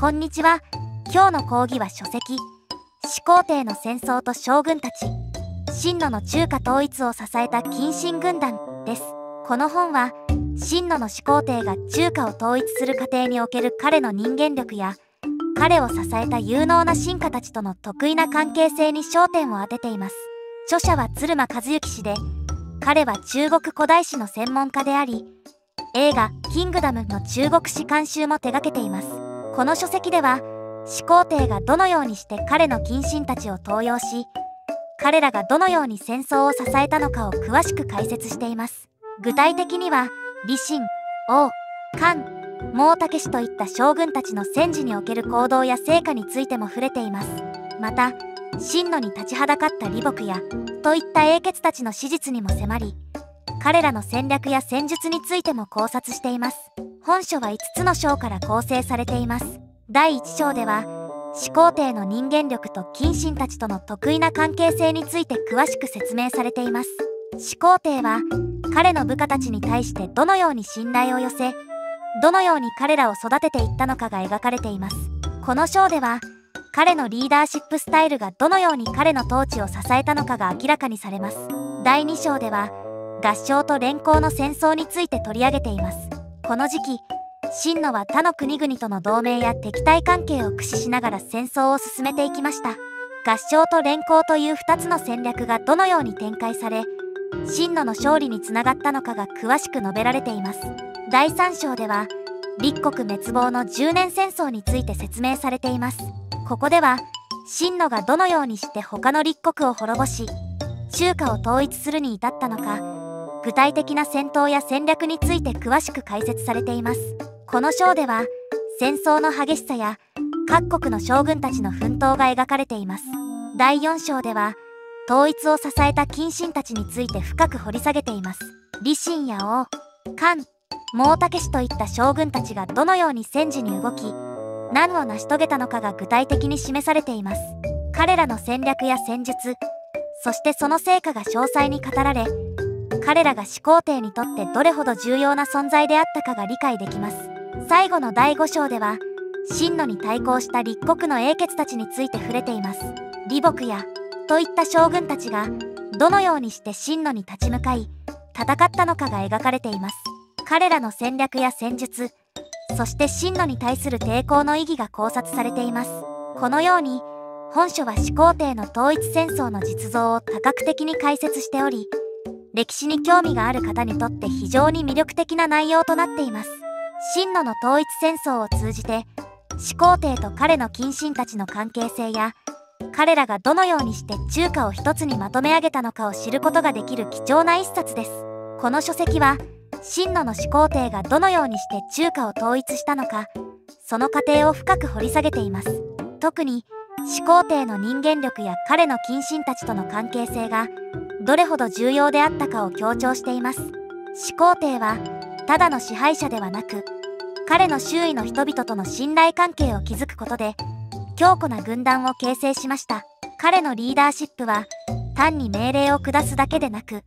こんにちは。今日の講義は書籍、始皇帝の戦争と将軍たち、秦野の中華統一を支えた近親軍団です。この本は、秦野の始皇帝が中華を統一する過程における彼の人間力や、彼を支えた有能な進化たちとの得意な関係性に焦点を当てています。著者は鶴間和幸氏で、彼は中国古代史の専門家であり、映画「キングダム」の中国史監修も手掛けていますこの書籍では始皇帝がどのようにして彼の近親たちを登用し彼らがどのように戦争を支えたのかを詳しく解説しています。具体的には李信王漢毛武氏といった将軍たちの戦時における行動や成果についても触れています。また秦野に立ちはだかった李牧やといった英傑たちの史実にも迫り彼らの戦略や戦術についても考察しています。本書は5つの章から構成されています。第1章では始皇帝の人間力と近親たちとの得意な関係性について詳しく説明されています。始皇帝は彼の部下たちに対してどのように信頼を寄せどのように彼らを育てていったのかが描かれています。この章では彼のリーダーシップスタイルがどのように彼の統治を支えたのかが明らかにされます。第2章では合唱と連行の戦争について取り上げています。この時期秦野は他の国々との同盟や敵対関係を駆使しながら戦争を進めていきました。合唱と連行という2つの戦略がどのように展開され秦野の勝利につながったのかが詳しく述べられています。第3章では立国滅亡の10年戦争について説明されています。ここでは秦野がどのようにして他の立国を滅ぼし中華を統一するに至ったのか具体的な戦闘や戦略について詳しく解説されています。この章では戦争の激しさや各国の将軍たちの奮闘が描かれています。第4章では統一を支えた近親たちについて深く掘り下げています。李信や王漢毛武氏といった将軍たちがどのように戦時に動き何を成し遂げたのかが具体的に示されています。彼らの戦略や戦術そしてその成果が詳細に語られ彼らが始皇帝にとってどれほど重要な存在であったかが理解できます。最後の第5章では秦野に対抗した立国の英傑たちについて触れています。李牧やといった将軍たちがどのようにして秦野に立ち向かい戦ったのかが描かれています。彼らの戦略や戦術そして秦野に対する抵抗の意義が考察されています。このように本書は始皇帝の統一戦争の実像を多角的に解説しており歴史に興味がある方にとって非常に魅力的な内容となっています。秦野の統一戦争を通じて始皇帝と彼の近親たちの関係性や彼らがどのようにして中華を一つにまとめ上げたのかを知ることができる貴重な一冊です。この書籍は秦野の始皇帝がどのようにして中華を統一したのかその過程を深く掘り下げています。特に始皇帝の人間力や彼の近親たちとの関係性がどれほど重要であったかを強調しています。始皇帝はただの支配者ではなく彼の周囲の人々との信頼関係を築くことで強固な軍団を形成しました。彼のリーダーシップは単に命令を下すだけでなく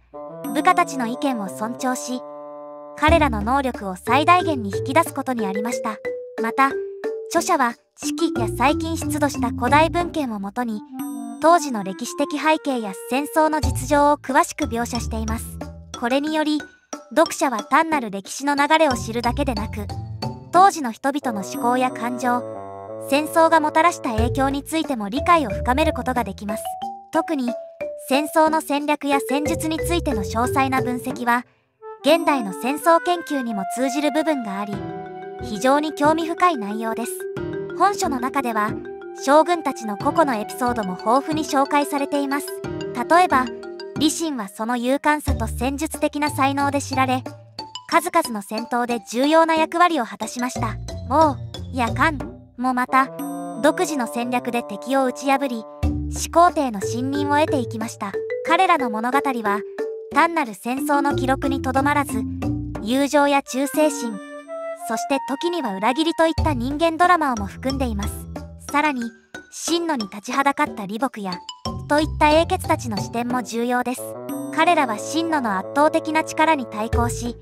部下たちの意見を尊重し彼らの能力を最大限に引き出すことにありました。また著者は四季や最近出土した古代文献をもとに当時の歴史的背景や戦争の実情を詳しく描写しています。これにより読者は単なる歴史の流れを知るだけでなく当時の人々の思考や感情戦争がもたらした影響についても理解を深めることができます。特に戦争の戦略や戦術についての詳細な分析は現代の戦争研究にも通じる部分があり非常に興味深い内容です。本書の中では将軍たちの個々のエピソードも豊富に紹介されています。例えば李信はその勇敢さと戦術的な才能で知られ数々の戦闘で重要な役割を果たしました。王や漢もまた独自の戦略で敵を打ち破り始皇帝の信任を得ていきました。彼らの物語は単なる戦争の記録にとどまらず友情や忠誠心そして時には裏切りといった人間ドラマをも含んでいます。さらに進路に立ちはだかった李牧やといった英傑たちの視点も重要です。彼らは進路の圧倒的な力に対抗し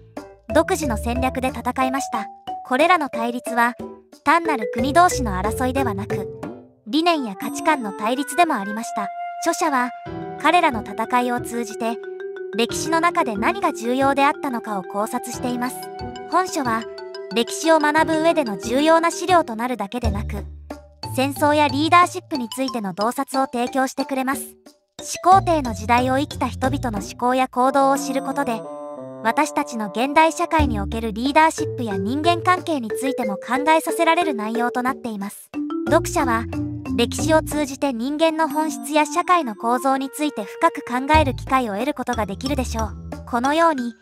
独自の戦略で戦いました。これらの対立は単なる国同士の争いではなく理念や価値観の対立でもありました。著者は彼らの戦いを通じて歴史の中で何が重要であったのかを考察しています。本書は歴史を学ぶ上での重要な資料となるだけでなく戦争やリーダーシップについての洞察を提供してくれます。始皇帝の時代を生きた人々の思考や行動を知ることで私たちの現代社会におけるリーダーシップや人間関係についても考えさせられる内容となっています。読者は歴史を通じて人間の本質や社会の構造について深く考える機会を得ることができるでしょう。このように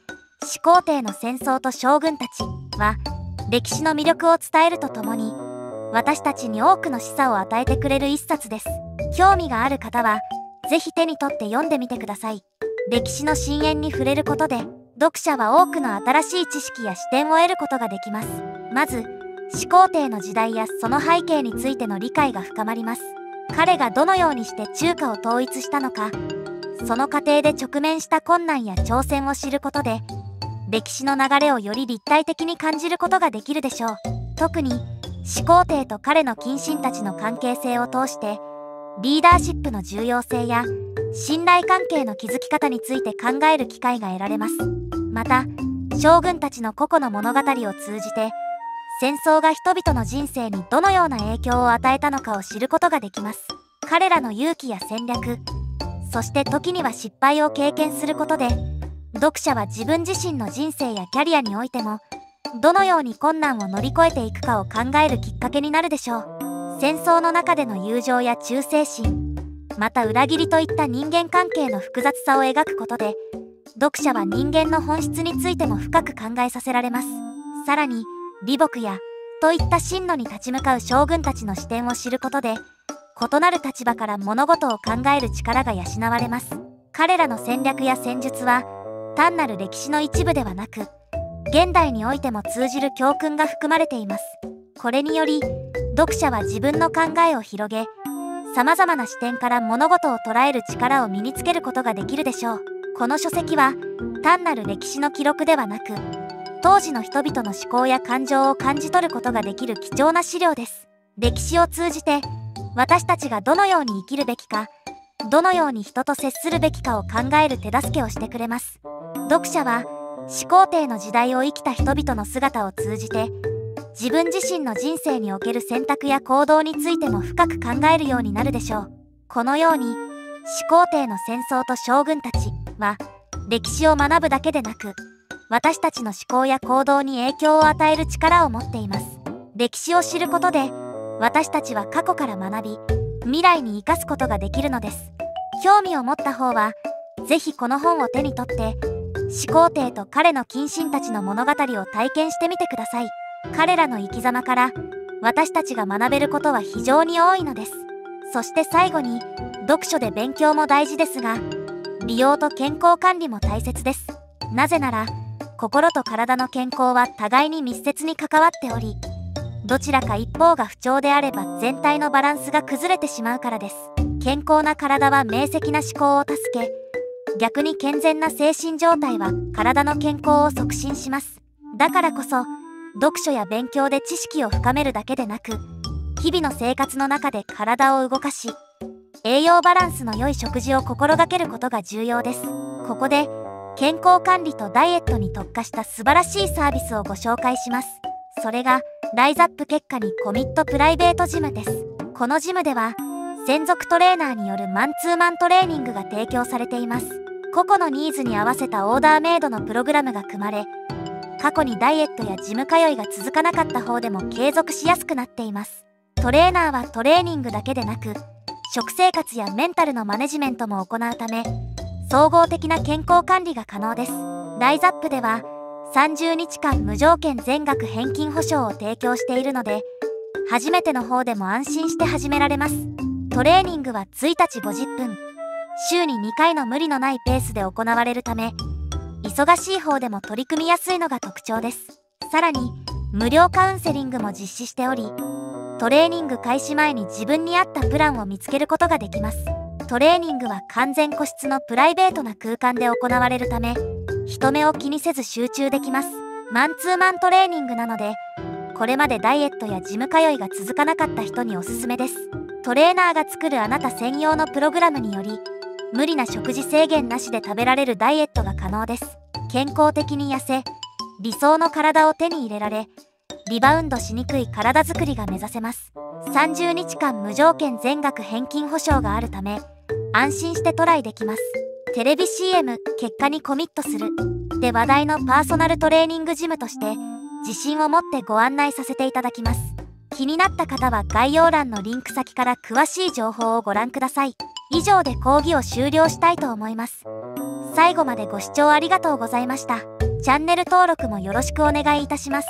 始皇帝の戦争と将軍たちは歴史の魅力を伝えるとともに私たちに多くの示唆を与えてくれる一冊です。興味がある方は是非手に取って読んでみてください。歴史の深淵に触れることで読者は多くの新しい知識や視点を得ることができます。まず始皇帝の時代やその背景についての理解が深まります。彼がどのようにして中華を統一したのかその過程で直面した困難や挑戦を知ることで歴史の流れをより立体的に感じることができるでしょう。特に始皇帝と彼の近親たちの関係性を通してリーダーシップの重要性や信頼関係の築き方について考える機会が得られます。また将軍たちの個々の物語を通じて戦争が人々の人生にどのような影響を与えたのかを知ることができます。彼らの勇気や戦略そして時には失敗を経験することで読者は自分自身の人生やキャリアにおいてもどのように困難を乗り越えていくかを考えるきっかけになるでしょう。戦争の中での友情や忠誠心。また裏切りといった人間関係の複雑さを描くことで読者は人間の本質についても深く考えさせられます。さらに李牧やといった進路に立ち向かう将軍たちの視点を知ることで異なる立場から物事を考える力が養われます。彼らの戦略や戦術は単なる歴史の一部ではなく現代においても通じる教訓が含まれています。これにより読者は自分の考えを広げ様々な視点から物事を捉える力を身につけることができるでしょう。この書籍は単なる歴史の記録ではなく当時の人々の思考や感情を感じ取ることができる貴重な資料です。歴史を通じて私たちがどのように生きるべきかどのように人と接するべきかを考える手助けをしてくれます。読者は始皇帝の時代を生きた人々の姿を通じて自分自身の人生における選択や行動についても深く考えるようになるでしょう。このように始皇帝の戦争と将軍たちは歴史を学ぶだけでなく私たちの思考や行動に影響を与える力を持っています。歴史を知ることで私たちは過去から学び未来に生かすことができるのです。興味を持った方は是非この本を手に取って始皇帝と彼の近親たちの物語を体験してみてください。彼らの生き様から私たちが学べることは非常に多いのです。そして最後に読書で勉強も大事ですが利用と健康管理も大切です。なぜなら心と体の健康は互いに密接に関わっておりどちらか一方が不調であれば全体のバランスが崩れてしまうからです。健康な体は明晰な思考を助け逆に健全な精神状態は体の健康を促進します。だからこそ読書や勉強で知識を深めるだけでなく日々の生活の中で体を動かし栄養バランスの良い食事を心がけることが重要です。ここで健康管理とダイエットに特化した素晴らしいサービスをご紹介します。それがライザップ結果にコミットプライベートジムです。このジムでは専属トレーナーによるマンツーマントレーニングが提供されています。個々のニーズに合わせたオーダーメイドのプログラムが組まれ過去にダイエットやジム通いが続かなかった方でも継続しやすくなっています。トレーナーはトレーニングだけでなく食生活やメンタルのマネジメントも行うため総合的な健康管理が可能です。ライザップでは30日間無条件全額返金保証を提供しているので初めての方でも安心して始められます。トレーニングは1日50分。週に2回の無理のないペースで行われるため忙しい方でも取り組みやすいのが特徴です。さらに無料カウンセリングも実施しておりトレーニング開始前に自分に合ったプランを見つけることができます。トレーニングは完全個室のプライベートな空間で行われるため人目を気にせず集中できます。マンツーマントレーニングなのでこれまでダイエットやジム通いが続かなかった人におすすめです。トレーナーが作るあなた専用のプログラムにより無理な食事制限なしで食べられるダイエットが可能です。健康的に痩せ理想の体を手に入れられリバウンドしにくい体づくりが目指せます。30日間無条件全額返金保証があるため安心してトライできます。テレビ CM 結果にコミットする。で話題のパーソナルトレーニングジムとして自信を持ってご案内させていただきます。気になった方は概要欄のリンク先から詳しい情報をご覧ください。以上で講義を終了したいと思います。最後までご視聴ありがとうございました。チャンネル登録もよろしくお願いいたします。